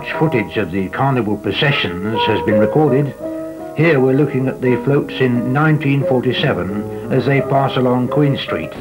much footage of the carnival processions has been recorded, here we're looking at the floats in 1947 as they pass along Queen Street.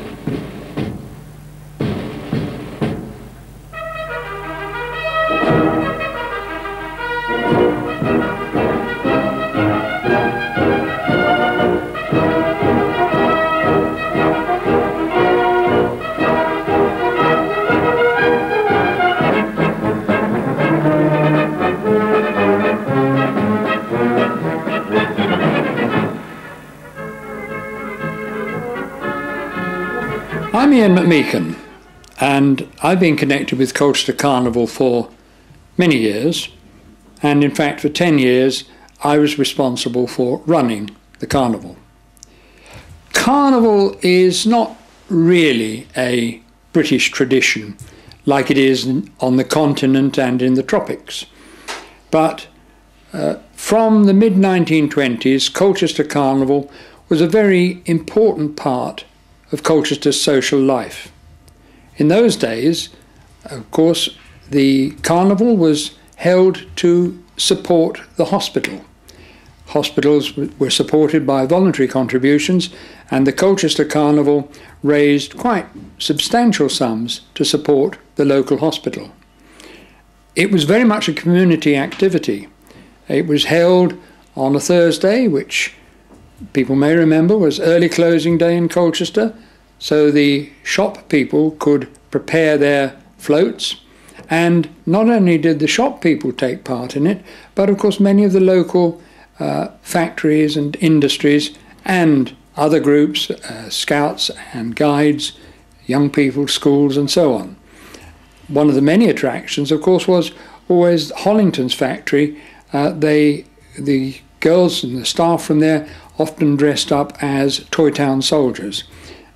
Ian McMeekan, and I've been connected with Colchester Carnival for many years, and in fact, for 10 years, I was responsible for running the carnival. Carnival is not really a British tradition like it is on the continent and in the tropics, but uh, from the mid 1920s, Colchester Carnival was a very important part of Colchester's social life. In those days, of course, the carnival was held to support the hospital. Hospitals were supported by voluntary contributions, and the Colchester Carnival raised quite substantial sums to support the local hospital. It was very much a community activity. It was held on a Thursday, which people may remember was early closing day in Colchester, so the shop people could prepare their floats. And not only did the shop people take part in it, but of course many of the local uh, factories and industries and other groups, uh, scouts and guides, young people, schools, and so on. One of the many attractions, of course, was always Hollington's factory. Uh, they, the girls and the staff from there often dressed up as Toy Town soldiers.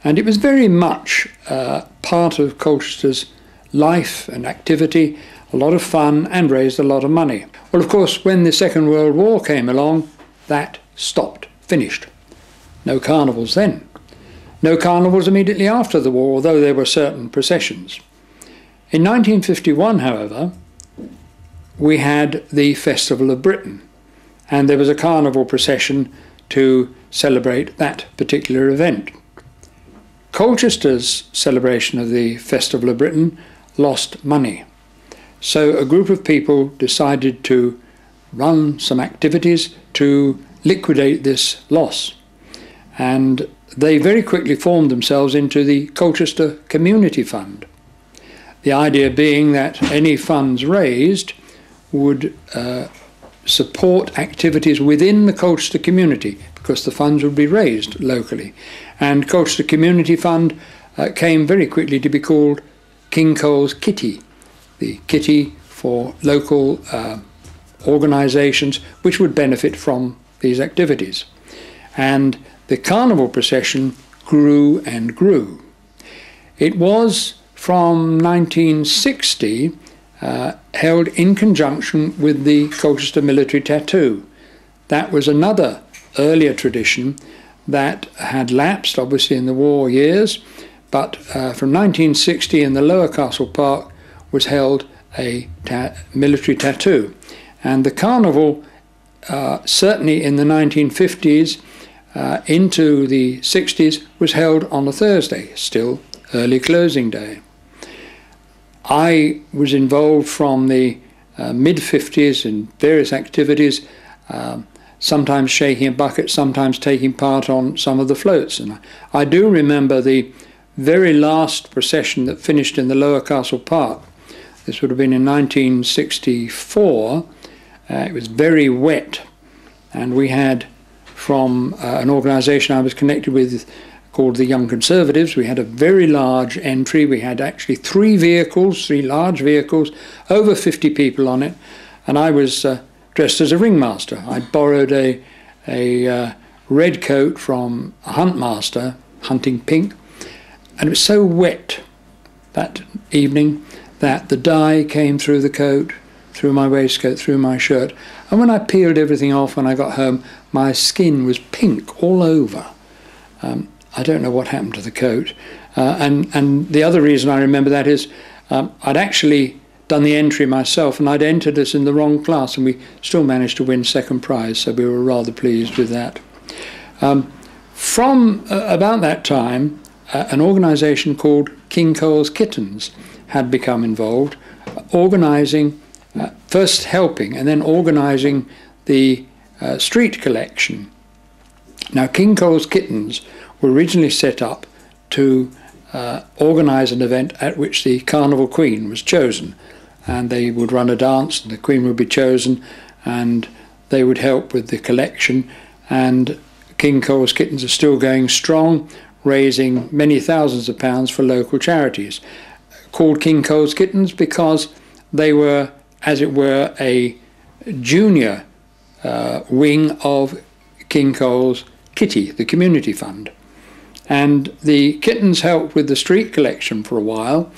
And it was very much uh, part of Colchester's life and activity, a lot of fun, and raised a lot of money. Well, of course, when the Second World War came along, that stopped, finished. No carnivals then. No carnivals immediately after the war, although there were certain processions. In 1951, however, we had the Festival of Britain, and there was a carnival procession to celebrate that particular event. Colchester's celebration of the Festival of Britain lost money. So a group of people decided to run some activities to liquidate this loss. And they very quickly formed themselves into the Colchester Community Fund. The idea being that any funds raised would uh, support activities within the Colchester community because the funds would be raised locally. And Colchester Community Fund uh, came very quickly to be called King Cole's Kitty, the kitty for local uh, organisations which would benefit from these activities. And the carnival procession grew and grew. It was from 1960 uh, held in conjunction with the Colchester military tattoo. That was another earlier tradition that had lapsed, obviously, in the war years, but uh, from 1960 in the Lower Castle Park was held a ta military tattoo. And the carnival, uh, certainly in the 1950s uh, into the 60s, was held on a Thursday, still early closing day. I was involved from the uh, mid 50s in various activities, um, sometimes shaking a bucket, sometimes taking part on some of the floats. And I, do remember the very last procession that finished in the Lower Castle Park. This would have been in 1964. Uh, it was very wet, and we had from uh, an organisation I was connected with called the Young Conservatives. We had a very large entry. We had actually three vehicles, three large vehicles, over 50 people on it, and I was uh, dressed as a ringmaster. I borrowed a, a uh, red coat from a huntmaster hunting pink, and it was so wet that evening that the dye came through the coat, through my waistcoat, through my shirt, and when I peeled everything off when I got home, my skin was pink all over. Um, I don't know what happened to the coat. Uh, and, and the other reason I remember that is um, I'd actually done the entry myself, and I'd entered us in the wrong class, and we still managed to win second prize, so we were rather pleased with that. Um, from uh, about that time, uh, an organisation called King Cole's Kittens had become involved, organising, uh, first helping, and then organising the uh, street collection. Now, King Cole's Kittens were originally set up to uh, organise an event at which the Carnival Queen was chosen. And they would run a dance, and the Queen would be chosen, and they would help with the collection. And King Cole's Kittens are still going strong, raising many thousands of pounds for local charities. Called King Cole's Kittens because they were, as it were, a junior uh, wing of King Cole's Kitty, the community fund. And the kittens helped with the street collection for a while.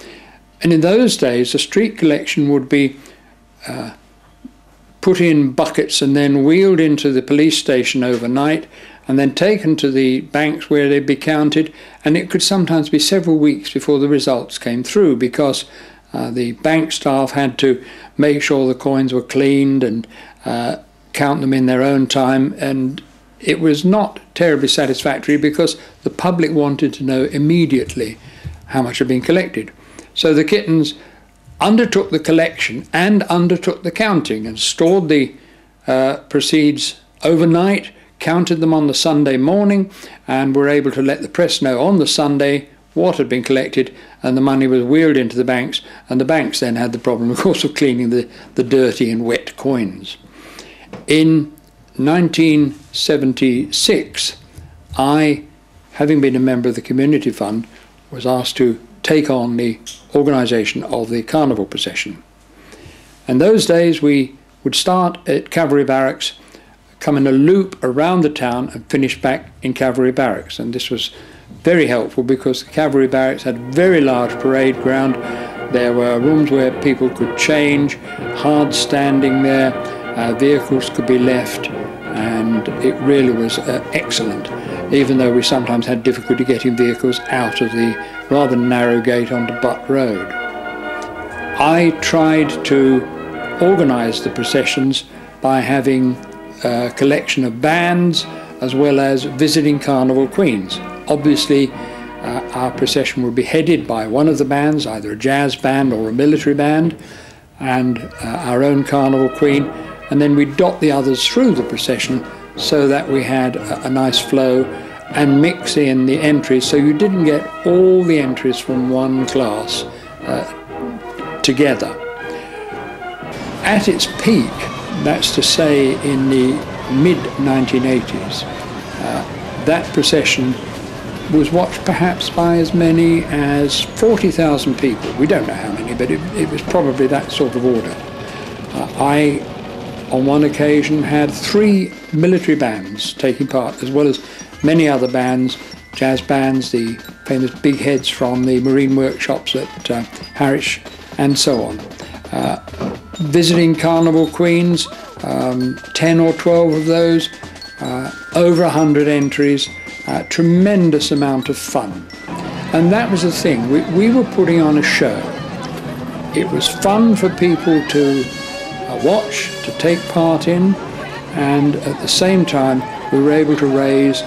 And in those days, the street collection would be uh, put in buckets and then wheeled into the police station overnight and then taken to the banks where they'd be counted. And it could sometimes be several weeks before the results came through because uh, the bank staff had to make sure the coins were cleaned and uh, count them in their own time. And it was not terribly satisfactory because the public wanted to know immediately how much had been collected. So the kittens undertook the collection and undertook the counting and stored the uh, proceeds overnight, counted them on the Sunday morning, and were able to let the press know on the Sunday what had been collected, and the money was wheeled into the banks, and the banks then had the problem, of course, of cleaning the, the dirty and wet coins. In 1976, I, having been a member of the Community Fund, was asked to take on the organisation of the carnival procession. And those days we would start at Cavalry Barracks, come in a loop around the town and finish back in Cavalry Barracks. And this was very helpful because the Cavalry Barracks had very large parade ground. There were rooms where people could change, hard standing there, uh, vehicles could be left, and it really was uh, excellent, even though we sometimes had difficulty getting vehicles out of the rather narrow gate onto Butt Road. I tried to organise the processions by having a collection of bands as well as visiting carnival queens. Obviously, uh, our procession would be headed by one of the bands, either a jazz band or a military band, and uh, our own carnival queen and then we dot the others through the procession so that we had a, a nice flow and mix in the entries so you didn't get all the entries from one class uh, together. At its peak, that's to say in the mid 1980s, uh, that procession was watched perhaps by as many as 40,000 people. We don't know how many, but it, it was probably that sort of order. Uh, I on one occasion had three military bands taking part, as well as many other bands, jazz bands, the famous big heads from the marine workshops at uh, Harwich, and so on. Uh, visiting Carnival Queens, um, 10 or 12 of those, uh, over 100 entries, uh, tremendous amount of fun. And that was the thing, we, we were putting on a show. It was fun for people to watch, to take part in, and at the same time we were able to raise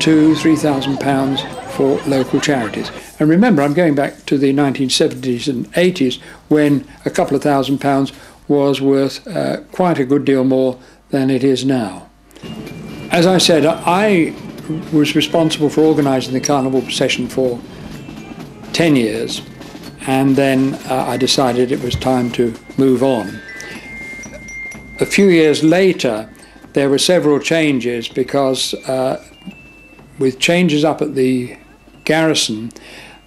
two, three thousand pounds for local charities. And remember, I'm going back to the 1970s and 80s when a couple of thousand pounds was worth uh, quite a good deal more than it is now. As I said, I was responsible for organising the carnival procession for 10 years and then uh, I decided it was time to move on. A few years later, there were several changes because uh, with changes up at the garrison,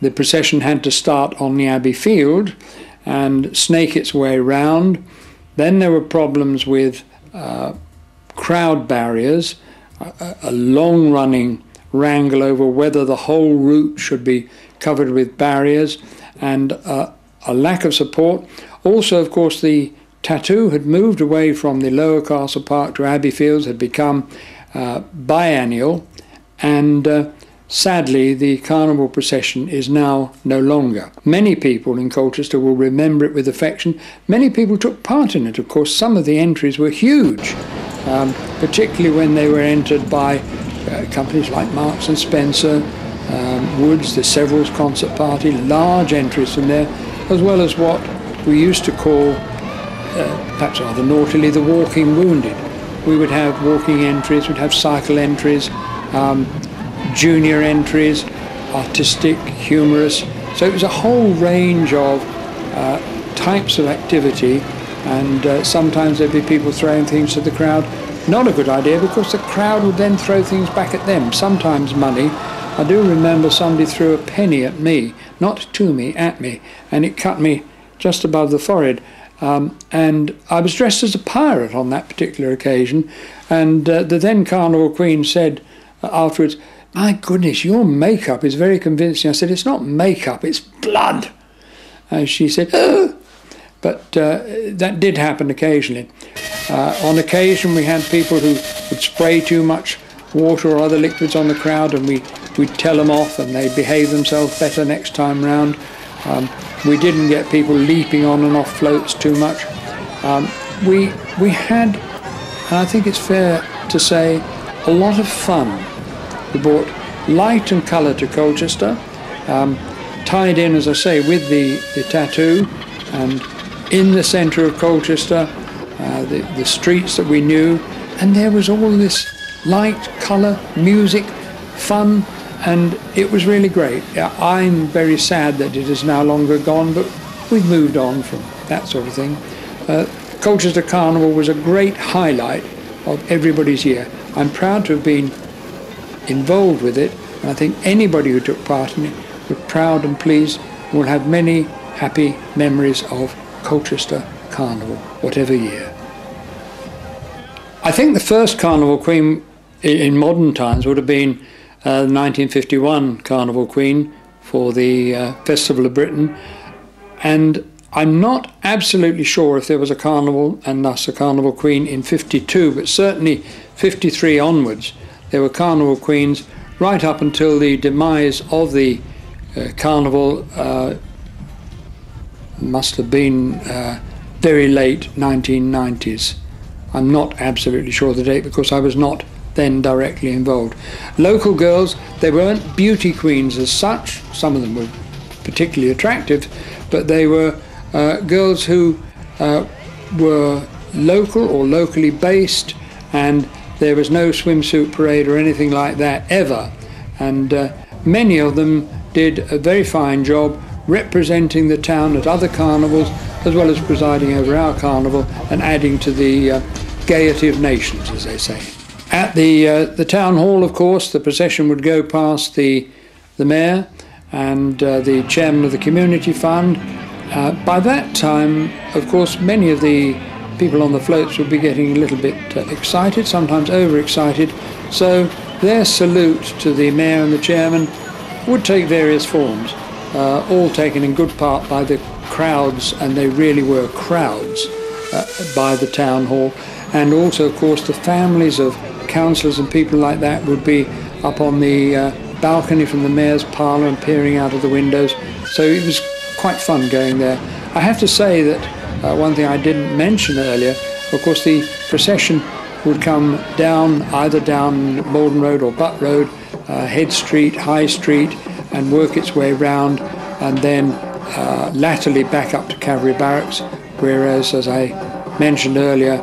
the procession had to start on the Abbey Field and snake its way round. Then there were problems with uh, crowd barriers, a, a long running wrangle over whether the whole route should be covered with barriers and uh, a lack of support. Also, of course, the tattoo had moved away from the lower Castle Park to Abbey Fields, had become uh, biennial, and uh, Sadly, the carnival procession is now no longer. Many people in Colchester will remember it with affection. Many people took part in it. Of course, some of the entries were huge, um, particularly when they were entered by uh, companies like Marks and Spencer, um, Woods, the Severalls Concert Party, large entries from there, as well as what we used to call, uh, perhaps rather naughtily, the walking wounded. We would have walking entries, we'd have cycle entries, um, junior entries, artistic, humorous. So it was a whole range of uh, types of activity, and uh, sometimes there'd be people throwing things to the crowd. Not a good idea because the crowd would then throw things back at them, sometimes money. I do remember somebody threw a penny at me, not to me, at me, and it cut me just above the forehead. Um, and I was dressed as a pirate on that particular occasion, and uh, the then Carnival Queen said uh, afterwards, my goodness, your makeup is very convincing. I said, It's not makeup, it's blood. And she said, oh. But uh, that did happen occasionally. Uh, on occasion, we had people who would spray too much water or other liquids on the crowd, and we, we'd tell them off, and they'd behave themselves better next time round. Um, we didn't get people leaping on and off floats too much. Um, we, we had, and I think it's fair to say, a lot of fun we brought light and colour to Colchester, um, tied in, as I say, with the, the tattoo, and in the centre of Colchester, uh, the, the streets that we knew, and there was all this light, colour, music, fun, and it was really great. I'm very sad that it is now longer gone, but we've moved on from that sort of thing. Uh, Colchester Carnival was a great highlight of everybody's year. I'm proud to have been involved with it. And I think anybody who took part in it was proud and pleased and will have many happy memories of Colchester Carnival, whatever year. I think the first Carnival Queen in modern times would have been uh, 1951 Carnival Queen for the uh, Festival of Britain. And I'm not absolutely sure if there was a carnival and thus a carnival queen in 52, but certainly 53 onwards. There were carnival queens right up until the demise of the uh, carnival, uh, must have been uh, very late 1990s. I'm not absolutely sure of the date because I was not then directly involved. Local girls, they weren't beauty queens as such, some of them were particularly attractive, but they were uh, girls who uh, were local or locally based and there was no swimsuit parade or anything like that ever. And uh, many of them did a very fine job representing the town at other carnivals as well as presiding over our carnival and adding to the uh, gaiety of nations, as they say. At the, uh, the town hall, of course, the procession would go past the, the mayor and uh, the chairman of the community fund. Uh, by that time, of course, many of the people on the floats would be getting a little bit uh, excited, sometimes overexcited. So their salute to the mayor and the chairman would take various forms, uh, all taken in good part by the crowds, and they really were crowds uh, by the town hall. And also, of course, the families of councillors and people like that would be up on the uh, balcony from the mayor's parlour and peering out of the windows. So it was quite fun going there. I have to say that uh, one thing I didn't mention earlier, of course, the procession would come down either down Maldon Road or Butt Road, uh, Head Street, High Street, and work its way round, and then uh, latterly back up to Cavalry Barracks. Whereas, as I mentioned earlier,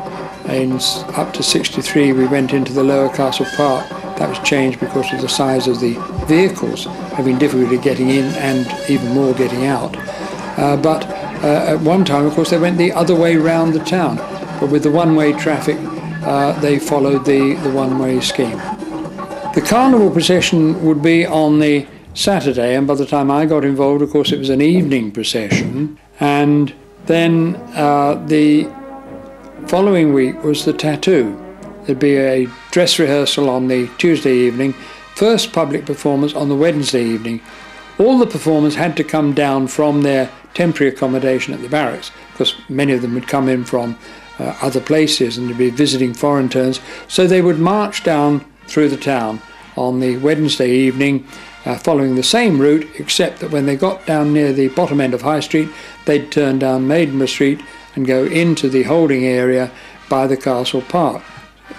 in up to 63 we went into the Lower Castle Park. That was changed because of the size of the vehicles, having difficulty getting in and even more getting out. Uh, but uh, at one time, of course, they went the other way round the town, but with the one-way traffic, uh, they followed the, the one-way scheme. The carnival procession would be on the Saturday, and by the time I got involved, of course, it was an evening procession. And then uh, the following week was the tattoo. There'd be a dress rehearsal on the Tuesday evening, first public performance on the Wednesday evening. All the performers had to come down from their temporary accommodation at the barracks because many of them would come in from uh, other places and to be visiting foreign turns. So they would march down through the town on the Wednesday evening, uh, following the same route, except that when they got down near the bottom end of High Street, they'd turn down Maidenburgh Street and go into the holding area by the Castle Park.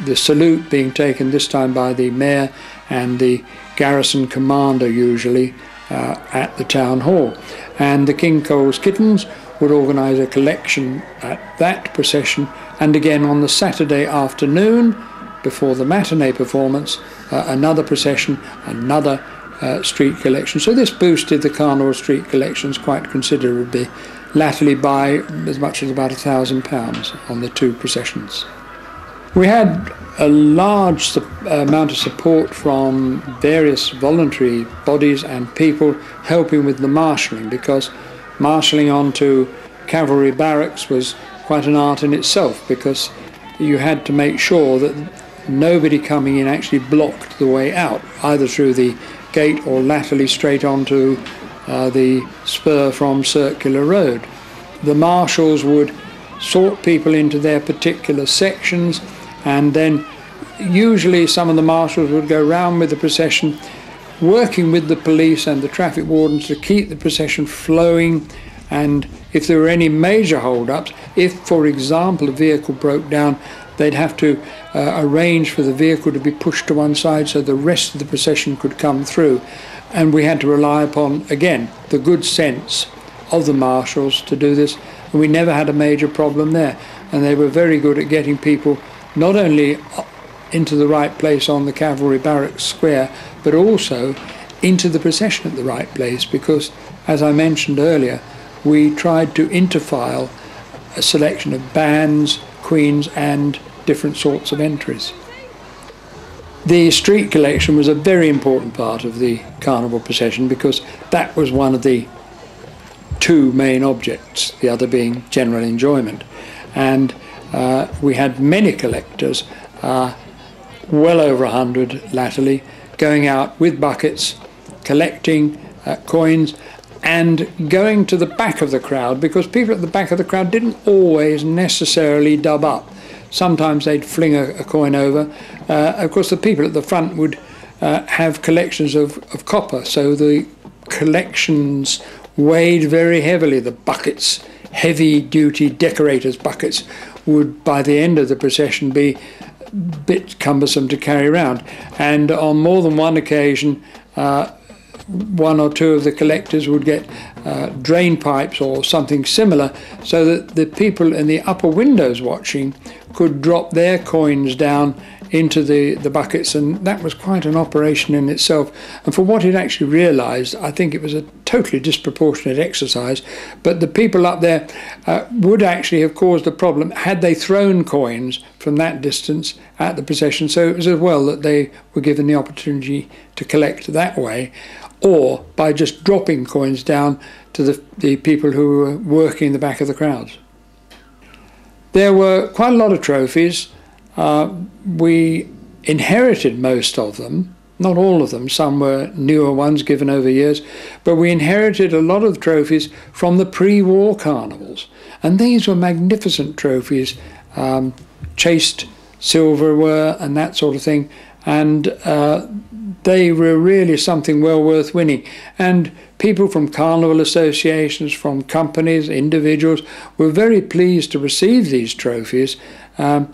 The salute being taken this time by the Mayor and the garrison commander, usually, uh, at the Town Hall. And the King Cole's Kittens would organise a collection at that procession, and again on the Saturday afternoon, before the matinee performance, uh, another procession, another uh, street collection. So this boosted the Carnival street collections quite considerably, latterly by as much as about a thousand pounds on the two processions. We had a large uh, amount of support from various voluntary bodies and people helping with the marshalling because marshalling onto cavalry barracks was quite an art in itself because you had to make sure that nobody coming in actually blocked the way out, either through the gate or laterally straight onto uh, the spur from Circular Road. The marshals would sort people into their particular sections and then usually some of the marshals would go round with the procession working with the police and the traffic wardens to keep the procession flowing and if there were any major hold-ups, if for example a vehicle broke down, they'd have to uh, arrange for the vehicle to be pushed to one side so the rest of the procession could come through. And we had to rely upon, again, the good sense of the marshals to do this. And we never had a major problem there. And they were very good at getting people not only uh, into the right place on the cavalry barracks square, but also into the procession at the right place because, as I mentioned earlier, we tried to interfile a selection of bands, queens, and different sorts of entries. The street collection was a very important part of the carnival procession because that was one of the two main objects, the other being general enjoyment. And uh, we had many collectors, uh, well over a hundred latterly, going out with buckets, collecting uh, coins and going to the back of the crowd because people at the back of the crowd didn't always necessarily dub up. Sometimes they'd fling a, a coin over. Uh, of course, the people at the front would uh, have collections of, of copper, so the collections weighed very heavily. The buckets, heavy duty decorators' buckets, would by the end of the procession be a bit cumbersome to carry around. And on more than one occasion, uh, one or two of the collectors would get uh, drain pipes or something similar so that the people in the upper windows watching could drop their coins down into the, the buckets and that was quite an operation in itself and for what it actually realized I think it was a totally disproportionate exercise but the people up there uh, would actually have caused a problem had they thrown coins from that distance at the procession so it was as well that they were given the opportunity to collect that way or by just dropping coins down to the, the people who were working in the back of the crowds. There were quite a lot of trophies. Uh, we inherited most of them, not all of them, some were newer ones given over years, but we inherited a lot of trophies from the pre war carnivals. And these were magnificent trophies, um, chased silverware and that sort of thing. And uh, they were really something well worth winning. And people from carnival associations, from companies, individuals were very pleased to receive these trophies. Um,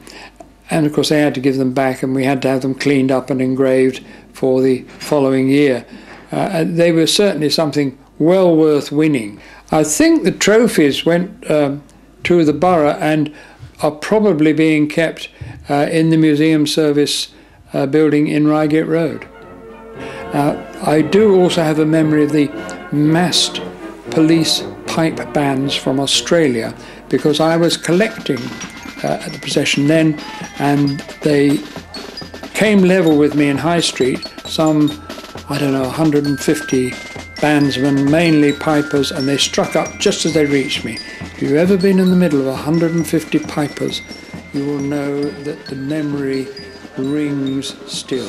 and of course, they had to give them back, and we had to have them cleaned up and engraved for the following year. Uh, they were certainly something well worth winning. I think the trophies went um, to the borough and are probably being kept uh, in the museum service uh, building in Ryegate Road. Uh, I do also have a memory of the massed police pipe bands from Australia because I was collecting uh, at the procession then and they came level with me in High Street, some, I don't know, 150 bandsmen, mainly pipers, and they struck up just as they reached me. If you've ever been in the middle of 150 pipers, you will know that the memory rings still.